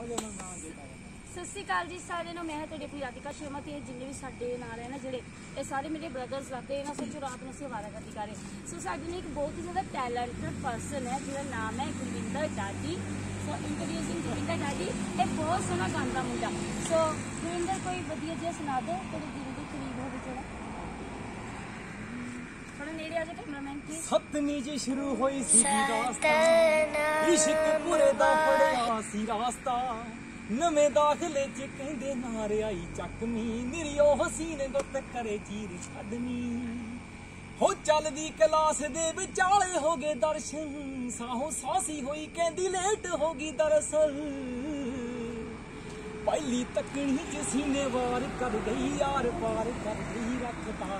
ਸਤਿ ਸ਼੍ਰੀ ਅਕਾਲ ਜੀ, ਸਾਰਿਆਂ ਨੂੰ। ਮੈਂ ਤੁਹਾਡੀ ਆਪਣੀ ਰਾਧਿਕਾ ਸ਼ਰਮਾ ਤੇ ਜਿੰਨੇ ਵੀ ਸਾਡੇ ਨਾਲ ਹੈ ਨਾ, ਜਿਹੜੇ ਇਹ ਸਾਰੇ ਮੇਰੇ ਬ੍ਰਦਰਸ ਲੱਗਦੇ ਇਹਨਾਂ ਸੋਚੋ ਰਾਤ ਨੂੰ ਅਸੀਂ ਵਾਰਾਗਰਦੀ ਕਰ ਰਹੇ ਸੋ ਸਾਡੇ ਨੇ ਇੱਕ ਬਹੁਤ ਹੀ ਜ਼ਿਆਦਾ ਟੈਲੈਂਟਡ ਪਰਸਨ ਹੈ, ਜਿਹਦਾ ਨਾਮ ਹੈ ਗੁਰਵਿੰਦਰ ਡਾਡੀ ਸੋ ਇੰਟਰੋਡਿਊਸਿੰਗ ਗੁਰਵਿੰਦਰ ਡਾਡੀ ਇਹ ਬਹੁਤ ਸੋਹਣਾ ਗਾਉਂਦਾ ਮੁੰਡਾ। ਸੋ ਗੁਰਵਿੰਦਰ, ਕੋਈ ਵਧੀਆ ਜਿਹਾ ਸੁਣਾ ਦਿਓ ਤੇਰੇ ਦਿਲ ਦੇ ਕਰੀਬ ਹੋਵੇ ਜਿਹੜਾ ਥੋੜਾ ਨੇੜੇ ਆ ਜਾ ਕੈਮਰਾਮੈਨ ਸ਼ੁਰੂ ਹੋਈ ਸੀ ਦਾਸਤਾਂ ਇਸ਼ਕ ਪੂਰੇ ਦਾ ਪੜਿਆ ਸੀ ਰਾਸਤਾ ਨਵੇਂ ਦਾਖਲੇ ਚ ਕਹਿੰਦੇ ਨਾਰਿਆਈ ਚੱਕਮੀ ਮੇਰੀ ਉਹ ਹਸੀਨ ਗੁੱਤ ਕਰੇ ਚੀਰ ਛੱਡਨੀ ਹੋ ਚੱਲਦੀ ਕਲਾਸ ਦੇ ਵਿਚਾਲੇ ਹੋ ਗਏ ਦਰਸ਼ਨ ਸਾਹੋਂ ਸਾਸੀ ਹੋਈ ਕਹਿੰਦੀ ਲੇਟ ਹੋ ਗਈ ਦਰਅਸਲ ਪਹਿਲੀ ਤੱਕਣੀ ਚ ਸੀਨੇ ਵਾਰ ਕਰ ਗਈ ਯਾਰ ਪਾਰ ਕਰ ਗਈ ਰੱਖਦਾ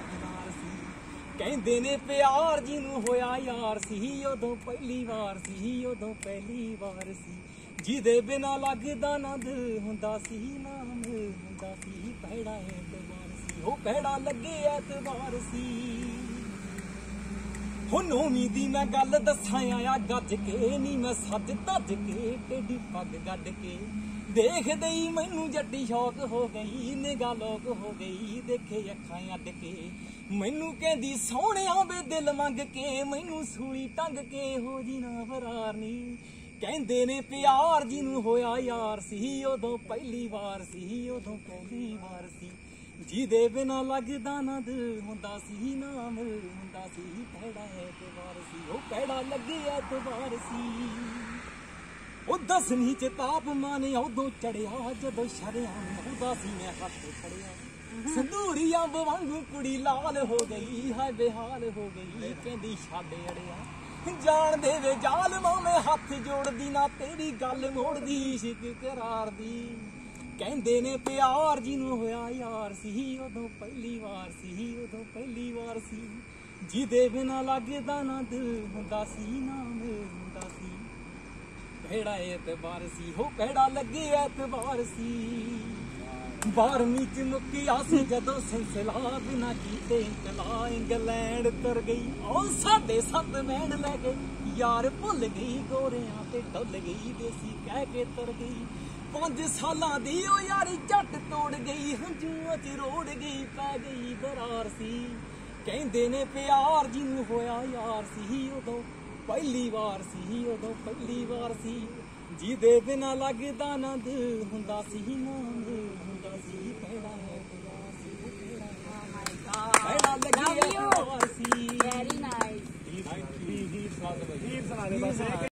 ਕਹਿੰਦੇ ਨੇ ਪਿਆਰ ਜਿਹਨੂੰ ਹੋਇਆ ਯਾਰ ਸੀ, ਉਦੋਂ ਪਹਿਲੀ ਵਾਰ ਸੀ, ਉਦੋਂ ਪਹਿਲੀ ਵਾਰ ਸੀ। ਜਿਹਦੇ ਬਿਨਾ ਲੱਗਦਾ ਨਾ ਦਿਲ ਹੁੰਦਾ ਸੀ, ਨਾਮ ਹੁੰਦਾ ਸੀ ਪਹਿੜਾ ਐਤਵਾਰ ਸੀ। ਉਹ ਪਹਿੜਾ ਲੱਗੇ ਐਤਵਾਰ ਸੀ। ਹੁਣ ਉਮੀਦੀ ਮੈਂ ਗੱਲ ਦੱਸਾਂ, ਆਇਆ ਗੱਜ ਕੇ ਨਹੀਂ ਮੈਂ ਸੱਜ ਧੱਜ ਕੇ ਟੇਡੀ ਪੱਗ ਗੱਡ ਕੇ। ਦੇਖਦੇ ਹੀ ਮੈਨੂੰ ਜੱਟੀ ਸ਼ੌਕ ਹੋ ਗਈ ਨਿਗਾ ਲੋਕ ਹੋ ਗਈ, ਦੇਖੇ ਅੱਖਾਂ ਅੱਡ ਕੇ। ਮੈਨੂੰ ਕਹਿੰਦੀ ਸੋਹਣਿਆ ਵੇ ਦਿਲ ਮੰਗ ਕੇ, ਮੈਨੂੰ ਸੂਲੀ ਟੰਗ ਕੇ, ਹੋ ਜੀ ਨਾ ਫਰਾਰ ਨੀ। ਕਹਿੰਦੇ ਨੇ, ਪਿਆਰ ਜਿਹਨੂੰ ਹੋਇਆ ਯਾਰ ਸੀ, ਉਦੋਂ ਪਹਿਲੀ ਵਾਰ ਸੀ, ਉਦੋਂ ਪਹਿਲੀ ਵਾਰ ਸੀ। ਜਿਹਦੇ ਬਿਨਾ ਲੱਗਦਾ ਨਾ ਦਿਲ ਹੁੰਦਾ ਸੀ, ਨਾਮ ਹੁੰਦਾ ਸੀ ਪਹਿੜਾ ਐਤਵਾਰ ਸੀ, ਉਹ ਪਹਿੜਾ ਲੱਗੇ ਐਤਵਾਰ ਸੀ। ਉਹ ਦਸਵੀਂ ਚ ਤਾਪਮਾਨ ਉਦੋਂ ਚੜਿਆ ਜਦੋਂ ਸ਼ਰਿਆਮ ਉਹਦਾ ਸੀ ਮੈਂ ਹੱਥ ਫੜਿਆ। ਸੰਦੂਰੀ ਅੰਬ ਵਾਂਗੂ ਕੁੜੀ ਲਾਲ ਹੋ ਗਈ ਹਾਏ ਬੇਹਾਲ ਹੋ ਗਈ ਕਹਿੰਦੀ ਛੱਡ ਅੜਿਆ। ਜਾਣ ਦੇ ਵੇ ਜ਼ਾਲਮਾਂ ਮੈਂ ਹੱਥ ਜੋੜਦੀ ਨਾ ਤੇਰੀ ਗੱਲ ਮੋੜਦੀ ਇਸ਼ਕ ਕਰਾਰ ਦੀ ਕਹਿੰਦੇ ਨੇ ਪਿਆਰ ਜਿਹਨੂੰ ਹੋਇਆ ਯਾਰ ਸੀ ਉਦੋਂ ਪਹਿਲੀ ਵਾਰ ਸੀ ਉਦੋਂ ਪਹਿਲੀ ਵਾਰ ਸੀ। ਜਿਹਦੇ ਬਿਨਾ ਲੱਗਦਾ ਨਾ ਦਿਲ ਹੁੰਦਾ ਸੀ ਨਾਮ ਹੁੰਦਾ ਸੀ। ਭੇੜਾ ਐਤਬਾਰ ਸੀ, ਹੋ ਭੇੜਾ ਲੱਗੇ ਐਤਬਾਰ ਸੀ। ਬਾਰਵੀਂ ਚ ਮੁੱਕਿਆ ਸੀ ਜਦੋਂ ਸਿਲਸਿਲਾ ਬਿਨਾ ਕੀਤੇ ਇੰਕਲਾ ਇੰਗਲੈਂਡ ਤਰ ਗਈ। ਉਹ ਸਾਡੇ ਸੱਤ ਮਹਿਣ ਲੈ ਗਏ ਯਾਰ ਭੁੱਲ ਗਈ, ਗੋਰਿਆਂ ਤੇ ਡੁੱਲ ਗਈ, ਦੇਸੀ ਕਹਿ ਕੇ ਤਰ ਗਈ। ਪੰਜ ਸਾਲਾਂ ਦੀ ਉਹ ਯਾਰੀ ਝੱਟ ਤੋੜ ਗਈ, ਹੰਝੂਆਂ ਚ ਰੋੜ ਗਈ, ਪੈ ਗਈ ਬਰਾਰ ਸੀ। ਕਹਿੰਦੇ ਨੇ ਪਿਆਰ ਜਿਹਨੂੰ ਹੋਇਆ ਯਾਰ ਸੀ, ਉਦੋਂ ਪਹਿਲੀ ਵਾਰ ਸੀ ਉਦੋਂ ਪਹਿਲੀ ਵਾਰ ਸੀ। ਜਿਹਦੇ ਬਿਨਾ ਲੱਗਦਾ ਨਾ ਦਿਲ ਹੁੰਦਾ ਸੀ ਨਾਮ ਹੁੰਦਾ ਸੀ ਪਹਿਲਾ ਹੈ ਪਿਆਰ ਸੀ ਪਹਿਲਾ ਲੱਗੀ. ਐਤਵਾਰ ਸੀ। ਵੈਰੀ ਨਾਈਸ ਹੀਰ ਸੁਣਾ ਦੇ ਬਸ